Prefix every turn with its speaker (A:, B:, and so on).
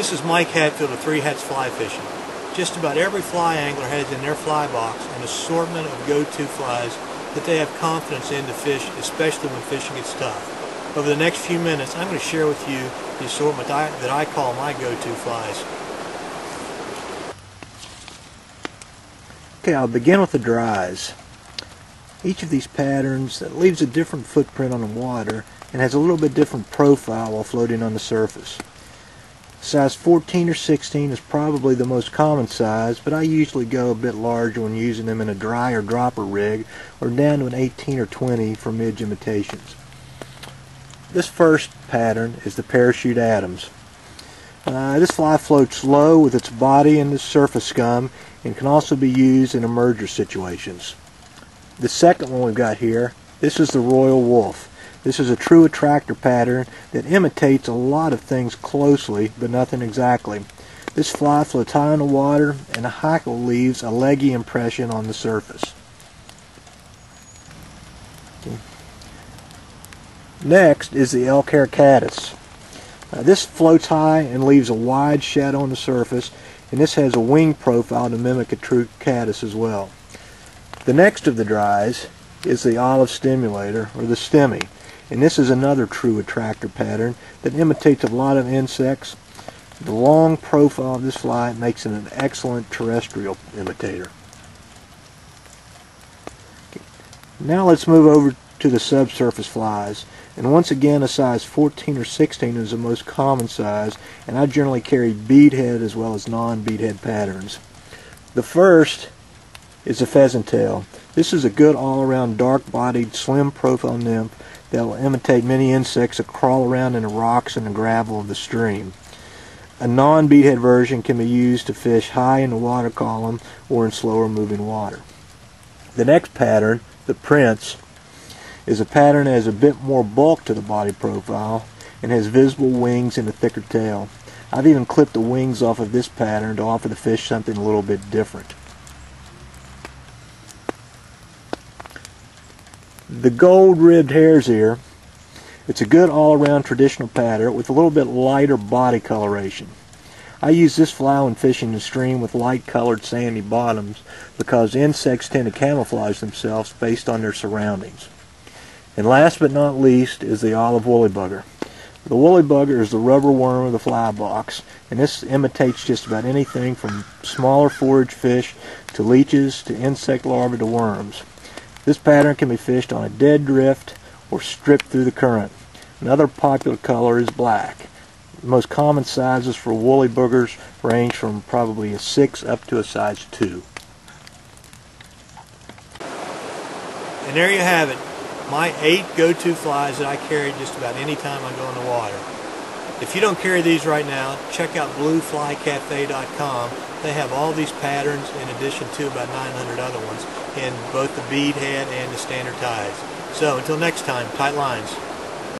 A: This is Mike Hatfield of Three Hats Fly Fishing. Just about every fly angler has in their fly box an assortment of go-to flies that they have confidence in to fish, especially when fishing gets tough. Over the next few minutes, I'm going to share with you the assortment that I call my go-to flies.
B: Okay, I'll begin with the dries. Each of these patterns leaves a different footprint on the water and has a little bit different profile while floating on the surface. Size 14 or 16 is probably the most common size, but I usually go a bit larger when using them in a dry or dropper rig, or down to an 18 or 20 for midge imitations. This first pattern is the Parachute Adams. Uh, this fly floats low with its body in the surface scum and can also be used in emerger situations. The second one we've got here, this is the Royal Wulff. This is a true attractor pattern that imitates a lot of things closely, but nothing exactly. This fly floats high in the water, and the hackle leaves a leggy impression on the surface. Okay. Next is the elk hair caddis. Uh, this floats high and leaves a wide shadow on the surface, and this has a wing profile to mimic a true caddis as well. The next of the dries is the olive stimulator, or the stimmy. And this is another true attractor pattern that imitates a lot of insects. The long profile of this fly makes it an excellent terrestrial imitator. Now let's move over to the subsurface flies. And once again, a size 14 or 16 is the most common size, and I generally carry beadhead as well as non-beadhead patterns. The first is a pheasant tail. This is a good all-around dark-bodied, slim profile nymph that will imitate many insects that crawl around in the rocks and the gravel of the stream. A non-beadhead version can be used to fish high in the water column or in slower moving water. The next pattern, the Prince, is a pattern that has a bit more bulk to the body profile and has visible wings and a thicker tail. I've even clipped the wings off of this pattern to offer the fish something a little bit different. The gold-ribbed hare's ear, it's a good all-around traditional pattern with a little bit lighter body coloration. I use this fly when fishing the stream with light-colored sandy bottoms because insects tend to camouflage themselves based on their surroundings. And last but not least is the olive woolly bugger. The woolly bugger is the rubber worm of the fly box, and this imitates just about anything from smaller forage fish to leeches to insect larvae to worms. This pattern can be fished on a dead drift or stripped through the current. Another popular color is black. The most common sizes for woolly boogers range from probably a 6 up to a size 2.
A: And there you have it. My eight go-to flies that I carry just about any time I go in the water. If you don't carry these right now, check out blueflycafe.com. They have all these patterns in addition to about 900 other ones in both the bead head and the standard ties. So until next time, tight lines.